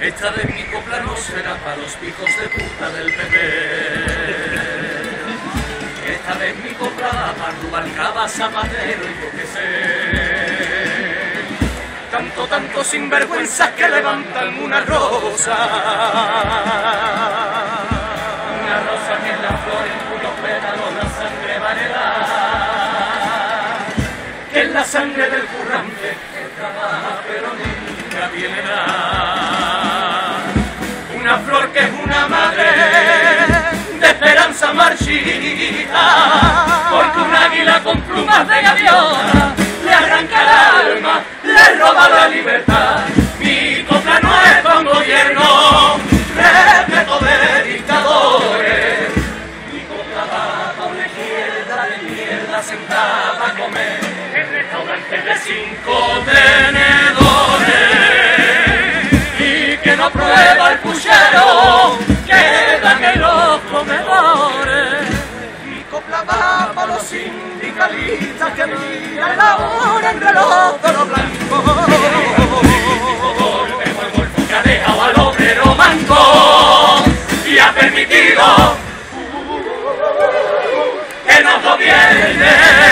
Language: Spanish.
esta de mi copla no será para los picos de puta del PP. Esta vez mi copla va para Rubalcaba, Zapatero y yo qué sé. Tanto, tanto sinvergüenzas que levantan una rosa. Una rosa que es la flor en cuyos pétalos la sangre va a heredar. Que es la sangre del currante que trabaja pero Una flor que es una madre de esperanza marchita. Porque un águila con plumas de gaviota le arranca el alma, le roba la libertad. Mi copla no es para un gobierno, respeto de dictadores. Mi copla va pa' una izquierda de mierda sentada a comer en restaurantes de cinco tenedores. no prueba el puchero, quedan en los comedores. Y copla va los sindicalistas que miran la hora en reloj de los blancos. Que ha dejado al obrero manco y ha permitido que nos gobierne.